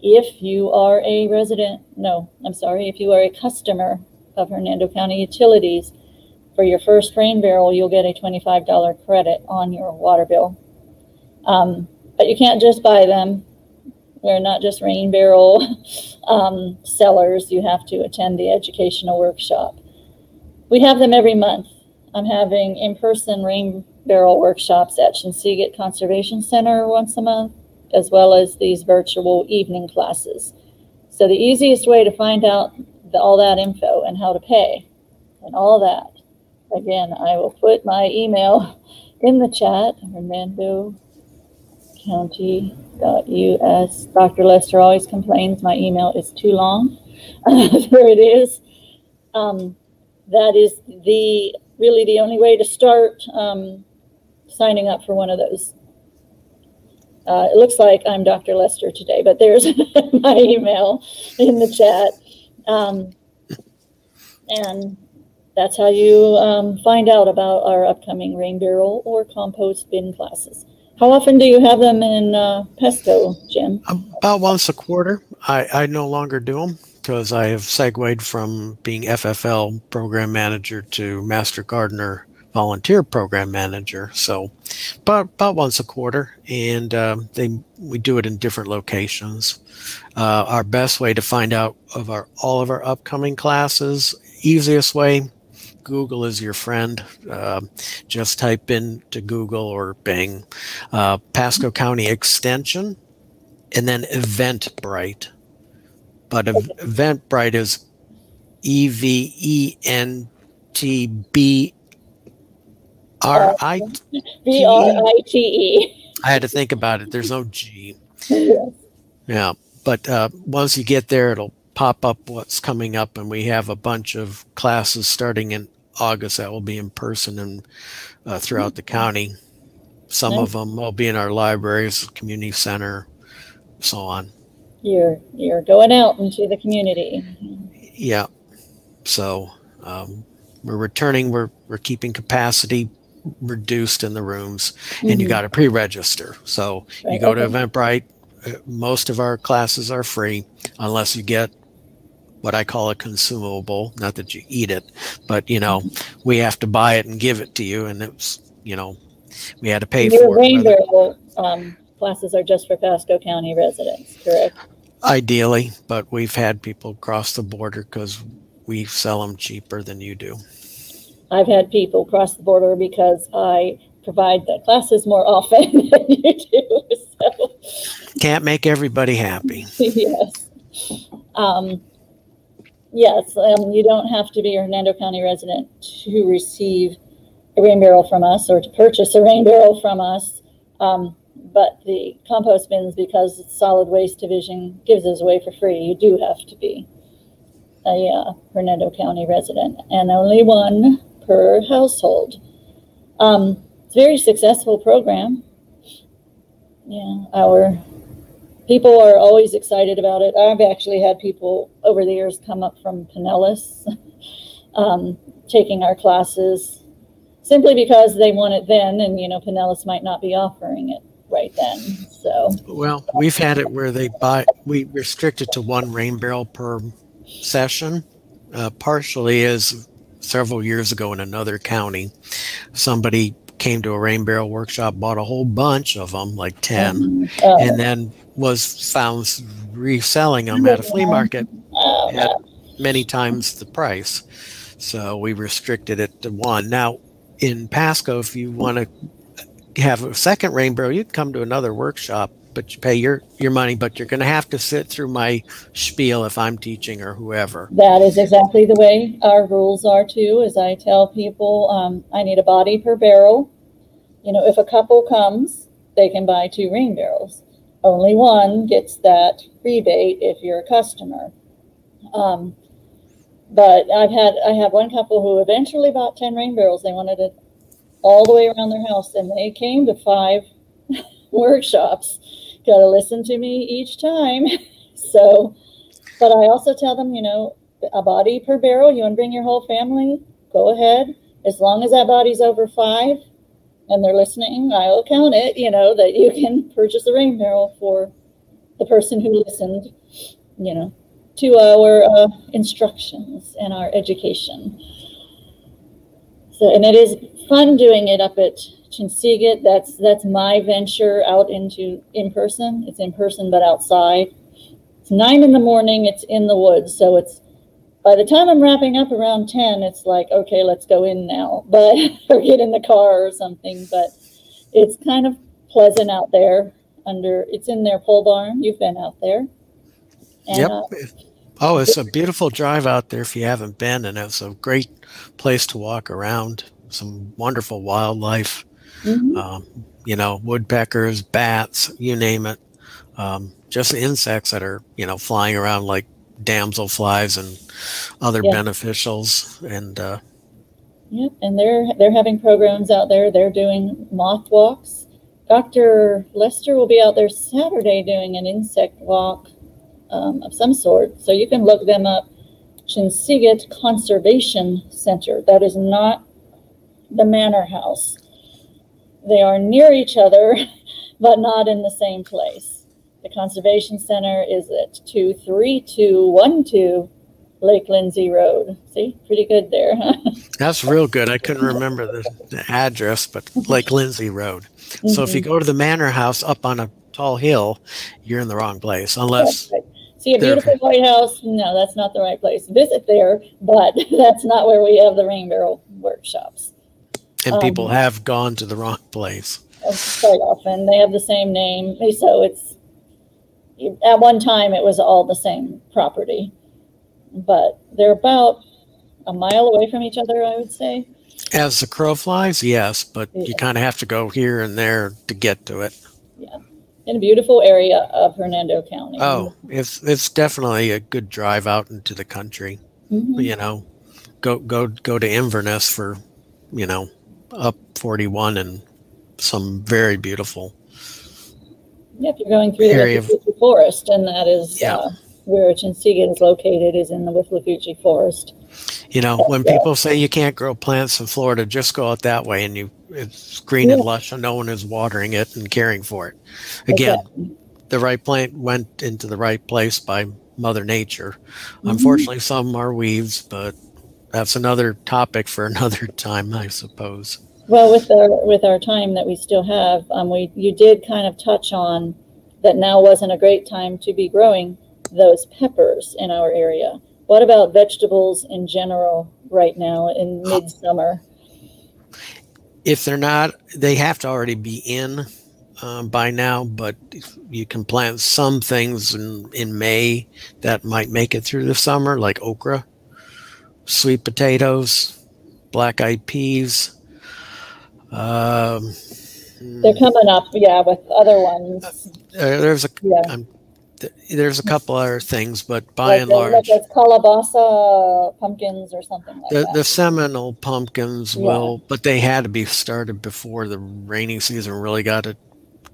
If you are a resident, no, I'm sorry, if you are a customer of Hernando County Utilities, for your first rain barrel, you'll get a $25 credit on your water bill. Um, but you can't just buy them. We're not just rain barrel *laughs* um, sellers. You have to attend the educational workshop. We have them every month. I'm having in-person rain barrel workshops at Chinsegut Conservation Center once a month, as well as these virtual evening classes. So the easiest way to find out the, all that info and how to pay and all that, again, I will put my email *laughs* in the chat, Hernando county.us. Dr. Lester always complains my email is too long. *laughs* there it is. Um, that is the really the only way to start um, signing up for one of those. Uh, it looks like I'm Dr. Lester today, but there's *laughs* my email in the chat. Um, and that's how you um, find out about our upcoming rain barrel or compost bin classes. How often do you have them in uh, Jim? About once a quarter. I, I no longer do them because I have segued from being FFL program manager to Master Gardener volunteer program manager. So about, about once a quarter, and um, they we do it in different locations. Uh, our best way to find out of our all of our upcoming classes, easiest way, Google is your friend. Uh, just type into Google or Bing uh, Pasco County Extension and then Eventbrite. But Eventbrite is E V E N T B R I B R I T E. I had to think about it. There's no G. *laughs* Yeah. But uh, once you get there, it'll pop up what's coming up. And we have a bunch of classes starting in August that will be in person and uh, throughout the county. Some Nice. of them will be in our libraries, community center, so on. You're you're going out into the community. Yeah. So um, we're returning. We're we're keeping capacity reduced in the rooms, and you Mhm. got to pre-register. So you Right, go to. Eventbrite. Most of our classes are free, unless you get what I call a consumable. Not that you eat it, but you know we have to buy it and give it to you, and it's you know we had to pay Your for it. rainbow um, classes are just for Pasco County residents, correct? Ideally, but we've had people cross the border because we sell them cheaper than you do. I've had people cross the border because I provide the classes more often *laughs* than you do. So, Can't make everybody happy. *laughs* yes. Um, yes, um, you don't have to be a Hernando County resident to receive a rain barrel from us or to purchase a rain barrel from us. Um, but the compost bins, because it's solid waste division gives us away for free, you do have to be a uh, Hernando County resident and only one per household. Um, it's a very successful program. Yeah, our people are always excited about it. I've actually had people over the years come up from Pinellas *laughs* um, taking our classes simply because they want it then, and you know, Pinellas might not be offering it right then. So, Well, we've had it where they buy, we restrict it to one rain barrel per session. Uh, partially as several years ago in another county, somebody came to a rain barrel workshop, bought a whole bunch of them, like 10, uh, and then was found reselling them at a flea market at many times the price. So we restricted it to one. Now, in Pasco, if you want to have a second rain barrel, you can come to another workshop, but you pay your, your money, but you're going to have to sit through my spiel if I'm teaching or whoever. That is exactly the way our rules are too, is I tell people, um, I need a body per barrel. You know, if a couple comes, they can buy two rain barrels. Only one gets that rebate if you're a customer. Um, but I've had, I have one couple who eventually bought ten rain barrels. They wanted it all the way around their house and they came to five *laughs* workshops. Got to listen to me each time. *laughs* so, but I also tell them, you know, a body per barrel. You want to bring your whole family? Go ahead. As long as that body's over five and they're listening, I'll count it, you know, that you can *laughs* purchase a rain barrel for the person who listened, you know, to our uh, instructions and our education. So, and it is fun doing it up at Chinsegut. That's that's my venture out into in person. It's in person but outside. It's nine in the morning. It's in the woods, so it's by the time I'm wrapping up around ten, it's like okay, let's go in now, *laughs* but or get in the car or something. But it's kind of pleasant out there. Under it's in their pole barn. You've been out there. And, Yep. uh, Oh, it's a beautiful drive out there if you haven't been, and it's a great place to walk around. Some wonderful wildlife. Mhm. um, you know, woodpeckers, bats, you name it. Um, just insects that are, you know, flying around like damselflies and other Yeah. beneficials. And uh, Yep, and they're they're having programs out there. They're doing moth walks. Dr. Lester will be out there Saturday doing an insect walk um, of some sort. So you can look them up. Chinsegut Conservation Center. That is not the Manor House. They are near each other, *laughs* but not in the same place. The Conservation Center is at 23212 Lake Lindsey Road. See, pretty good there, huh? *laughs* that's real good. I couldn't remember the, the address, but Lake Lindsey Road. So if you mm-hmm. go to the manor house up on a tall hill, you're in the wrong place, unless See a beautiful *laughs* White House? No, that's not the right place. Visit there, but that's not where we have the rain barrel workshops. And people Um, have gone to the wrong place. Quite often, they have the same name, so it's at one time it was all the same property, but they're about a mile away from each other. I would say. As the crow flies, yes, but Yeah. you kind of have to go here and there to get to it. Yeah, In a beautiful area of Hernando County. Oh, it's it's definitely a good drive out into the country. Mhm. You know, go go go to Inverness for, you know, up 41 and some very beautiful. Yep, you're going through the Forest, and that is Yeah. uh, where Chinsegut is located, is in the Withlacoochee Forest. You know, when Yeah. people say you can't grow plants in Florida, just go out that way and you it's green and lush and no one is watering it and caring for it. Again, the right plant went into the right place by Mother Nature. Mhm. Unfortunately, some are weeds, but that's another topic for *laughs* another time, I suppose. Well, with our with our time that we still have, um, we you did kind of touch on that now wasn't a great time to be growing those peppers in our area. What about vegetables in general right now in midsummer? If they're not, they have to already be in um, by now, but you can plant some things in, in May that might make it through the summer, like okra, sweet potatoes, black eyed peas. Um, They're coming up, yeah, with other ones. uh, there's a Yeah, th- there's a couple other things, but by like and the- large, like those calabaza pumpkins or something like the, that. the Seminole pumpkins Yeah. will, but they had to be started before the rainy season really got a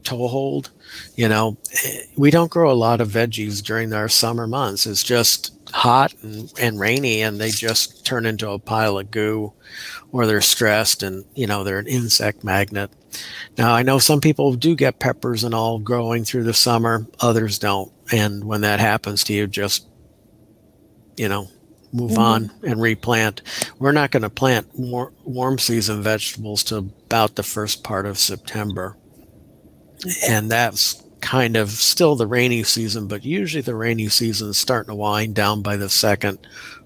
toehold. You know, Eh, we don't grow a lot of veggies during our summer months. It's just hot and, and rainy, and they just turn into a pile of goo, or they're stressed, and you know they're an insect magnet. Now I know some people do get peppers and all growing through the summer, others don't, and when that happens to you, just you know move Mhm. on and replant. We're not going to plant war- warm season vegetables to about the first part of September. And that's kind of still the rainy season, but usually the rainy season is starting to wind down by the second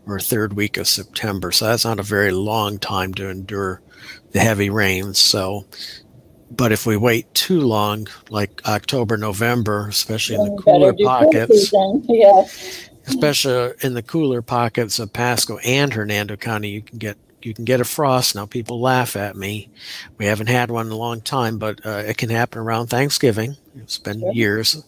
or third week of September. So that's not a very long time to endure the heavy rains. So, but if we wait too long, like October, November, especially in the cooler pockets. *laughs* Yeah, especially in the cooler pockets of Pasco and Hernando County, you can get you can get a frost. Now people laugh at me. We haven't had one in a long time, but uh, it can happen around Thanksgiving. It's been years,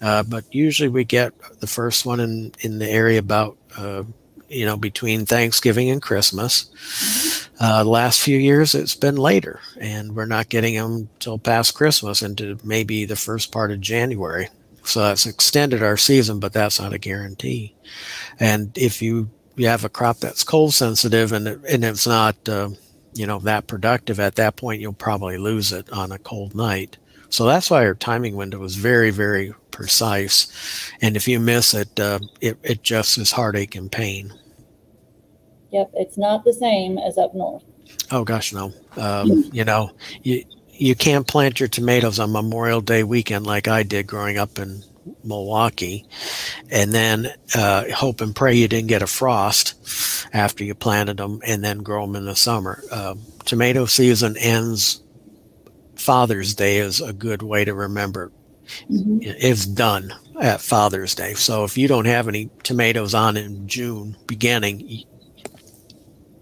uh, but usually we get the first one in in the area about uh, you know between Thanksgiving and Christmas. Uh, the last few years, it's been later, and we're not getting them till past Christmas into maybe the first part of January. So that's extended our season, but that's not a guarantee. And if you you have a crop that's cold sensitive and it, and it's not uh, you know that productive at that point, you'll probably lose it on a cold night. So that's why our timing window is very very precise. And if you miss it, uh, it it just is heartache and pain. yep. It's not the same as up north. Oh gosh, no. Um, you know, you you can't plant your tomatoes on Memorial Day weekend like I did growing up in Milwaukee, and then uh, hope and pray you didn't get a frost after you planted them, and then grow them in the summer. Uh, tomato season ends. Father's Day is a good way to remember. Mhm. It's done at Father's Day. So if you don't have any tomatoes on in June beginning,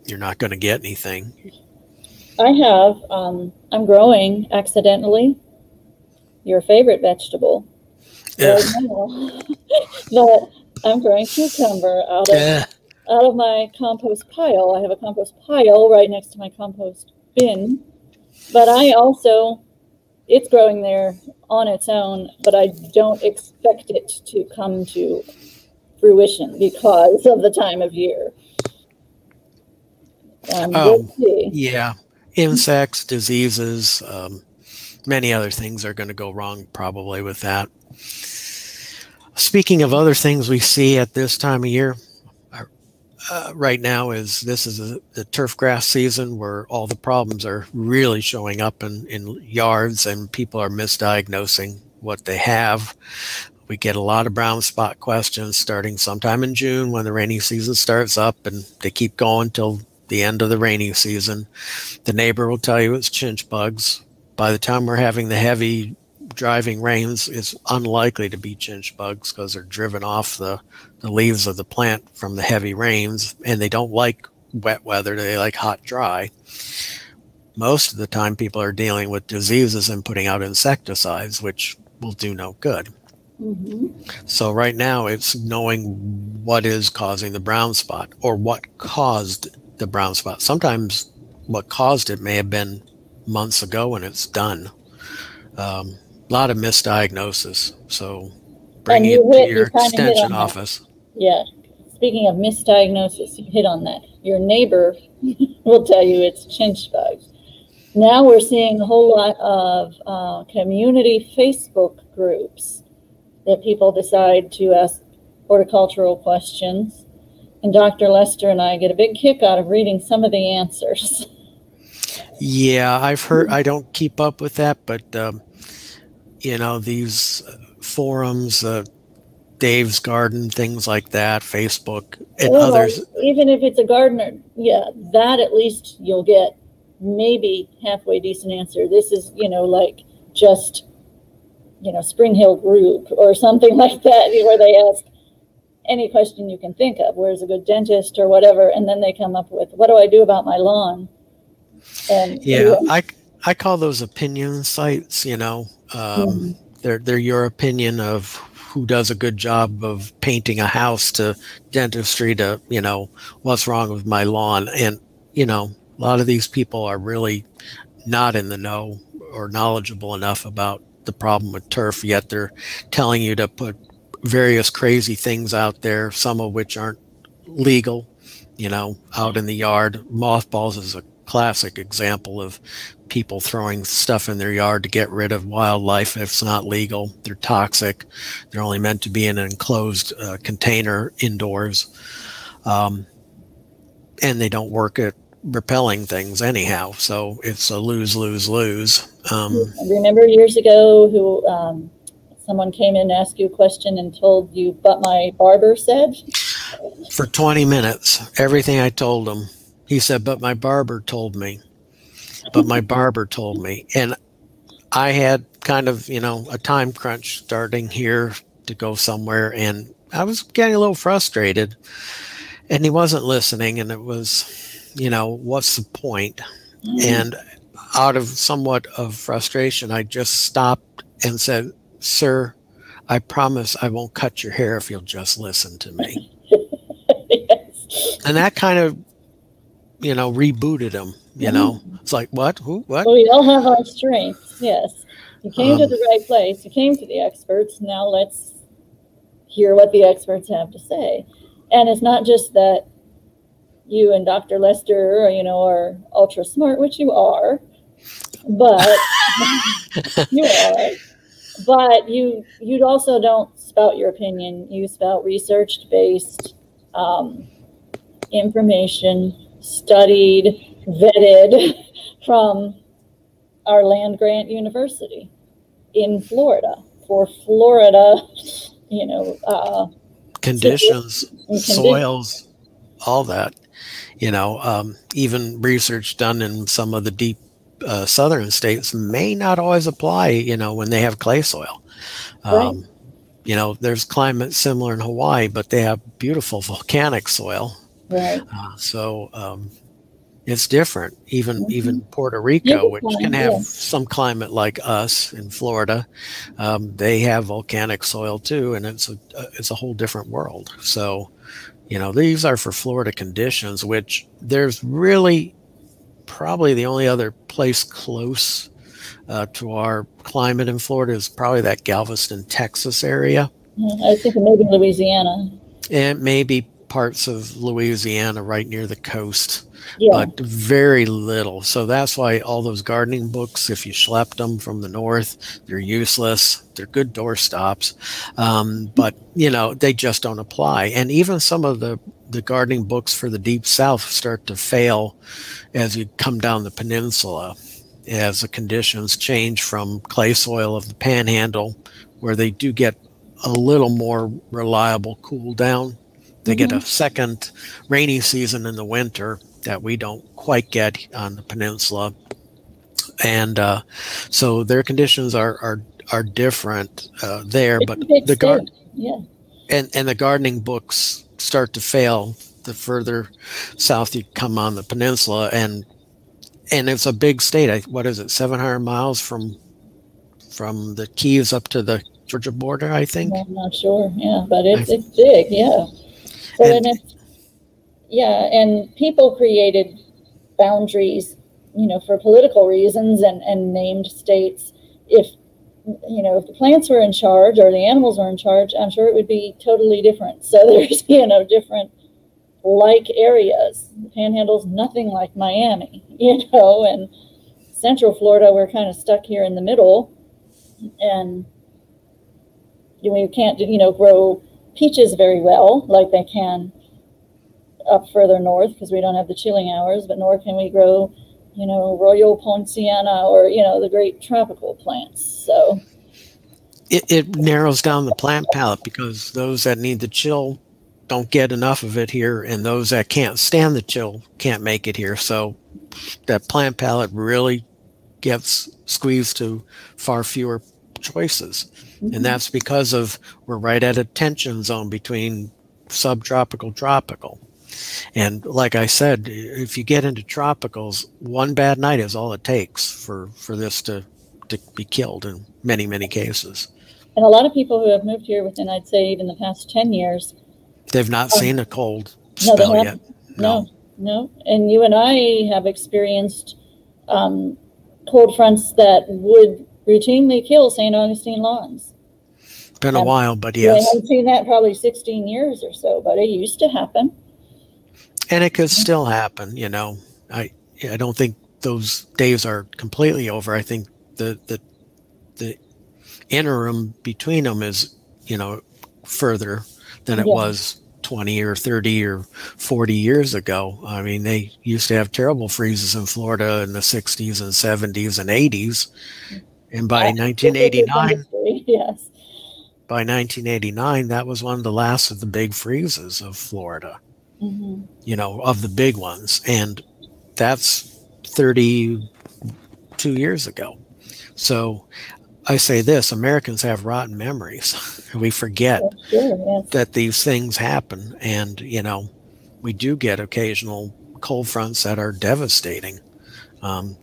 you're not going to get anything. I have. Um, I'm growing accidentally your favorite vegetable. Yeah. Right now. *laughs* I'm growing cucumber out of Yeah. out of my compost pile. I have a compost pile right next to my compost bin. But I also, it's growing there on its own, but I don't expect it to come to fruition because of the time of year. Um, Oh. Yeah, insects, diseases, um, many other things are going to go wrong probably with that. Speaking of other things we see at this time of year, uh, right now is this is a, the turf grass season where all the problems are really showing up in, in yards and people are misdiagnosing what they have. we get a lot of brown spot questions starting sometime in June when the rainy season starts up and they keep going till the end of the rainy season. The neighbor will tell you it's chinch bugs. By the time we're having the heavy driving rains, is unlikely to be chinch bugs because they're driven off the, the leaves of the plant from the heavy rains and they don't like wet weather. They like hot, dry. Most of the time, people are dealing with diseases and putting out insecticides, which will do no good. Mm-hmm. So right now, it's knowing what is causing the brown spot or what caused the brown spot. Sometimes what caused it may have been months ago and it's done. Um, a lot of misdiagnosis. So bringing it hit, to your extension office. That. Yeah. Speaking of misdiagnosis, you hit on that. Your neighbor *laughs* will tell you it's chinch bugs. Now we're seeing a whole lot of uh, community Facebook groups that people decide to ask horticultural questions. And Dr. Lester and I get a big kick out of reading some of the answers. *laughs* Yeah, I've heard, I don't keep up with that, but, um, you know, these forums, uh, Dave's Garden, things like that, Facebook, and well, others. Even if it's a gardener, yeah, that at least you'll get maybe halfway decent answer. This is, you know, like just you know, Spring Hill group or something *laughs* like that, where they ask any question you can think of. Where's a good dentist or whatever, and then they come up with, "What do I do about my lawn?" And yeah, I I call those opinion sites. You know, um, mm-hmm. they're they're your opinion of who does a good job of painting a house to dentistry to you know what's wrong with my lawn and you know a lot of these people are really not in the know or knowledgeable enough about the problem with turf, yet they're telling you to put various crazy things out there, some of which aren't legal, you know, out in the yard. Mothballs is a classic example of people throwing stuff in their yard to get rid of wildlife if it's not legal. They're toxic. They're only meant to be in an enclosed uh, container indoors. Um, and they don't work at repelling things anyhow. So it's a lose, lose, lose. Um, remember years ago who um, someone came in and asked you a question and told you, but my barber said? For 20 minutes, everything I told him, he said, but my barber told me. But my barber told me. And I had kind of, you know, a time crunch starting here to go somewhere. And I was getting a little frustrated. And he wasn't listening. And it was, you know, what's the point? Mm. And out of somewhat of frustration, I just stopped and said, Sir, I promise I won't cut your hair if you'll just listen to me. *laughs* yes. And that kind of, you know, rebooted him. You mm-hmm. know, it's like, what? Who? What? Well, we all have our strengths. Yes. You came um, to the right place. You came to the experts. Now let's hear what the experts have to say. And it's not just that you and Dr. Lester, you know, are ultra smart, which you are, but *laughs* you are. But you you also don't spout your opinion. You spout research based um, information, studied, vetted *laughs* from our land grant university in Florida for Florida, *laughs* you know, uh, conditions, soils, all that you know, um, even research done in some of the deep uh, southern states may not always apply, you know, when they have clay soil. Um, right. You know, there's climate similar in Hawaii, but they have beautiful volcanic soil. Right. Uh, so um, it's different. Even mm-hmm. even Puerto Rico, which can have yeah. some climate like us in Florida, um, they have volcanic soil too, and it's a it's a whole different world. So you know, these are for Florida conditions, which there's really probably the only other place close uh, to our climate in Florida is probably that Galveston, Texas area. I think maybe Louisiana. And maybe parts of Louisiana right near the coast yeah. but very little. So that's why all those gardening books, if you schlepped them from the north, they're useless. They're good doorstops, um, but you know they just don't apply. And even some of the the gardening books for the deep south start to fail as you come down the peninsula, as the conditions change from clay soil of the panhandle, where they do get a little more reliable cool down. They get a Mhm. second rainy season in the winter that we don't quite get on the peninsula, and uh, so their conditions are are are different uh, there. It's But the gar- Yeah. and and the gardening books start to fail the further south you come on the peninsula and and it's a big state I, what is it 700 miles from from the keys up to the georgia border i think I'm not sure. Yeah, but it's it's big. Yeah. So And- it's yeah, and people created boundaries, you know, for political reasons and and named states. If you know, if the plants were in charge or the animals were in charge, I'm sure it would be totally different. So *laughs* there's you know different like areas. The Panhandle's nothing like Miami, *laughs* you know, and Central Florida we're kind of stuck here in the middle, and we can't you know grow peaches very well like they can up further north because we don't have the chilling hours but nor can we grow you know royal poinciana or you know the great tropical plants so. It, it narrows down the plant palette because those that need the chill don't get enough of it here and those that can't stand the chill can't make it here so that plant palette really gets squeezed to far fewer choices and that's because of we're right at a tension zone between subtropical tropical. And like i said if you get into tropicals one bad night is all it takes for for this to to be killed in many many cases. And a lot of people who have moved here within i'd say even the past 10 years they've not seen a cold no, spell yet. Haven't. no no. And you and i have experienced um, cold fronts that would routinely kill st augustine lawns been a while but Yeah, I haven't seen that probably 16 years or so, but it used to happen. and it could still happen you know i i don't think those days are completely over i think the the the interim between them is you know further than it Yeah. was 20 or 30 or 40 years ago i mean they used to have terrible freezes in florida in the 60s and 70s and 80s mm. and by Yeah. 1989 *laughs* Yes. By 1989 that was one of the last of the big freezes of florida hmm you know, of the big ones. And that's 32 years ago. So I say this Americans have rotten memories. *laughs* we forget Sure, yes. that these things happen. And, you know, we do get occasional cold fronts that are devastating. Um,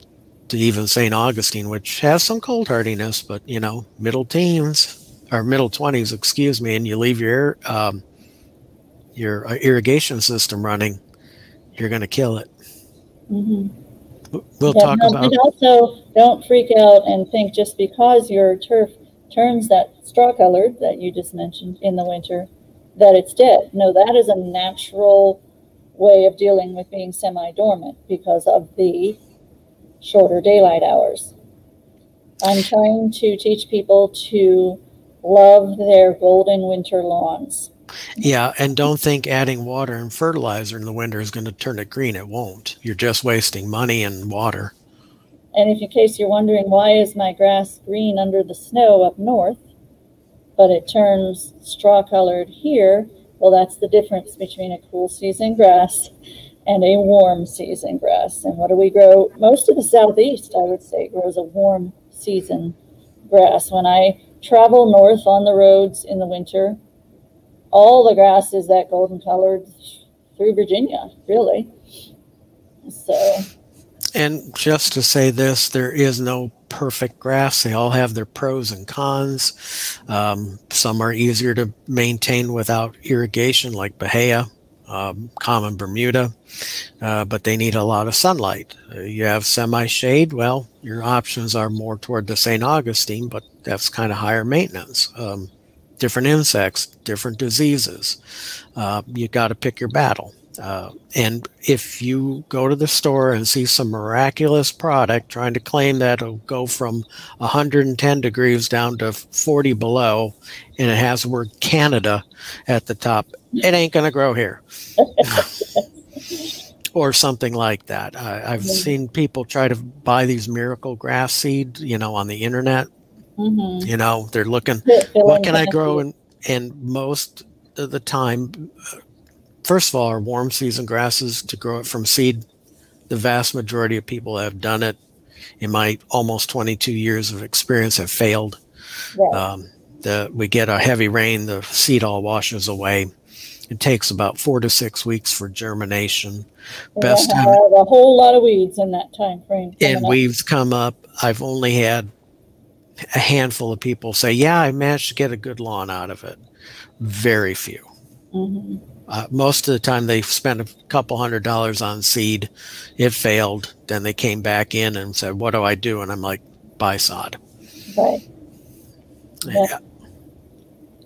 to even St. Augustine, which has some cold hardiness, but, you know, middle teens or middle 20s, excuse me, and you leave your um, your uh, irrigation system running, you're going to kill it. hmm We'll Yeah, talk no, about And also, don't freak out and think just because your turf turns that straw colored that you just mentioned in the winter, that it's dead. No, that is a natural way of dealing with being semi dormant because of the shorter daylight hours. I'm trying to teach people to love their golden winter lawns. yeah, and don't think adding water and fertilizer in the winter is going to turn it green. It won't. You're just wasting money and water. And if in case you're wondering why is my grass green under the snow up north, but it turns straw colored here, well that's the difference between a cool season grass and a warm season grass. And what do we grow? Most of the southeast, I would say, grows a warm season grass. When I travel north on the roads in the winter, all the grass is that golden colored through Virginia, really. So And just to say this, there is no perfect grass. They all have their pros and cons. Um, some are easier to maintain without irrigation, like Bahia, um, common Bermuda, uh, but they need a lot of sunlight. Uh, you have semi shade, well, your options are more toward the St. Augustine, but that's kind of higher maintenance. Um, different insects, different diseases. Uh, you got to pick your battle. Uh, and if you go to the store and see some miraculous product trying to claim that it'll go from 110 degrees down to 40 below, and it has the word Canada at the top, it ain't going to grow here. *laughs* or something like that. I, I've Yeah. seen people try to buy these miracle grass seed, you know, on the internet. mhm. You know, they're looking, what can I grow in and most of the time, first of all, our warm season grasses to grow it from seed. The vast majority of people have done it. In my almost 22 years of experience, have failed. Right. Um, the we get a heavy rain, the seed all washes away. It takes about four to six weeks for germination. Best time, a whole lot of weeds in that time frame. And up. weeds come up. I've only had a handful of people say, "Yeah, I managed to get a good lawn out of it." Very few. Mm-hmm. Uh, most of the time, they spent a couple hundred dollars on seed. It failed. Then they came back in and said, "What do I do?" And I'm like, "Buy sod." Right. Yeah.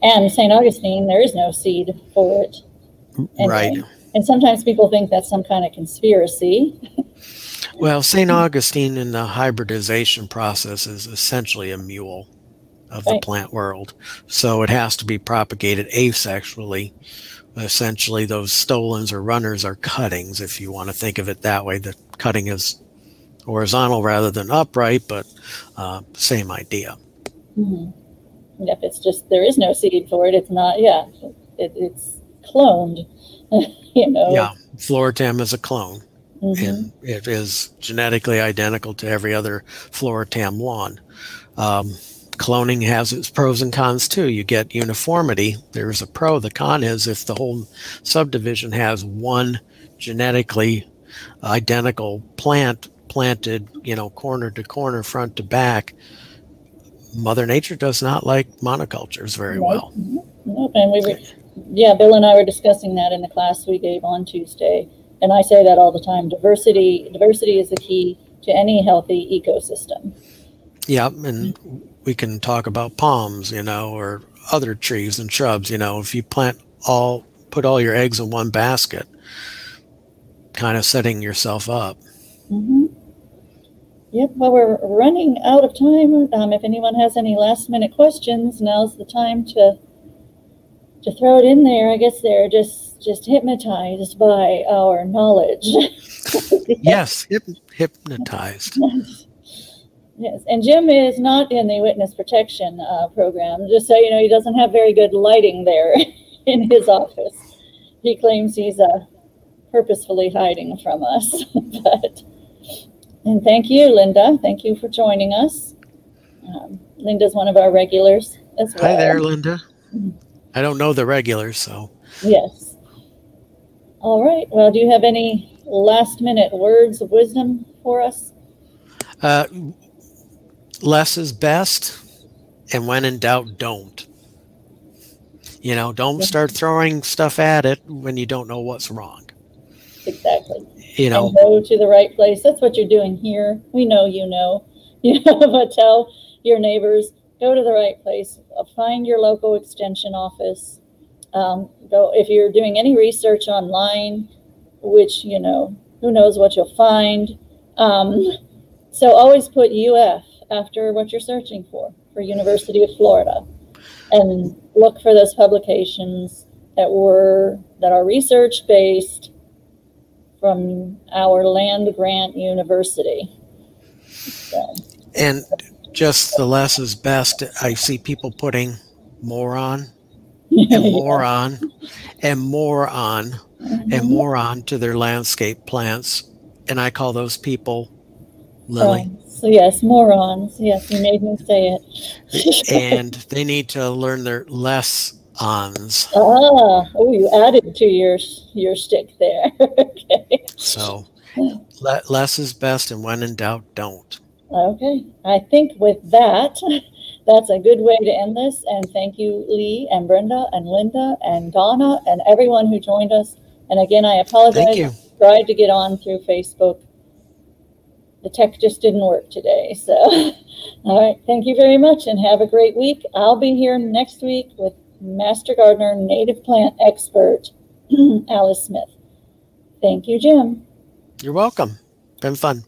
And St. Augustine, there is no seed for it. Anyway. Right. And sometimes people think that's some kind of conspiracy. *laughs* well, St. Augustine in the hybridization process is essentially a mule of the plant world. So it has to be propagated asexually. Essentially, those stolons or runners are cuttings, if you want to think of it that way. The cutting is horizontal rather than upright, but uh, same idea. Mm-hmm if it's just there is no seed for it, it's not. Yeah, it, it's cloned. *laughs* you know. Yeah, Floratam is a clone, mm-hmm. and it is genetically identical to every other Floratam lawn. Um, cloning has its pros and cons too. You get uniformity. There's a pro. The con is if the whole subdivision has one genetically identical plant planted, you know, corner to corner, front to back, Mother Nature does not like monocultures very nope. well. Nope. And we were, yeah, Bill and I were discussing that in the class we gave on Tuesday. And I say that all the time. Diversity, diversity is the key to any healthy ecosystem. Yeah, and we can talk about palms, you know, or other trees and shrubs. You know, if you plant all, put all your eggs in one basket, kind of setting yourself up. Mm-hmm. Yep, well, we're running out of time. Um, if anyone has any last minute questions, now's the time to to throw it in there. I guess they're just just hypnotized by our knowledge. *laughs* yes, hip, hypnotized. Yes, and Jim is not in the witness protection uh, program. Just so you know, he doesn't have very good lighting there *laughs* in his office. He claims he's uh, purposefully hiding from us, *laughs* but and thank you, Linda. Thank you for joining us. Um, Linda's one of our regulars as well. Hi there, Linda. I don't know the regulars, so. Yes. All right. Well, do you have any last minute words of wisdom for us? Uh, less is best, and when in doubt, don't. You know, don't start throwing stuff at it when you don't know what's wrong. Exactly. You know. and go to the right place. That's what you're doing here. We know you know. *laughs* You know but tell your neighbors go to the right place. Find your local extension office. Um, go if you're doing any research online which you know who knows what you'll find. Um, so always put uf after what you're searching for for university of florida and look for those publications that were that are research based from our land grant university. So. And just the less is best. I see people putting more on and *laughs* more on and more on mm-hmm. and more on to their landscape plants. And I call those people Lily. So yes, morons. Yes, you made me say it. *laughs* and they need to learn their less ons. Ah, oh, you added to your your stick there. *laughs* okay. So le- less is best, and when in doubt, don't. Okay, I think with that, *laughs* that's a good way to end this. And thank you, Lee and Brenda and Linda and Donna and everyone who joined us. And again, I apologize. Thank you. Tried to get on through Facebook. The tech just didn't work today. So, *laughs* all right. Thank you very much and have a great week. I'll be here next week with Master Gardener, native plant expert, *clears throat* Alice Smith. Thank you, Jim. You're welcome. Been fun.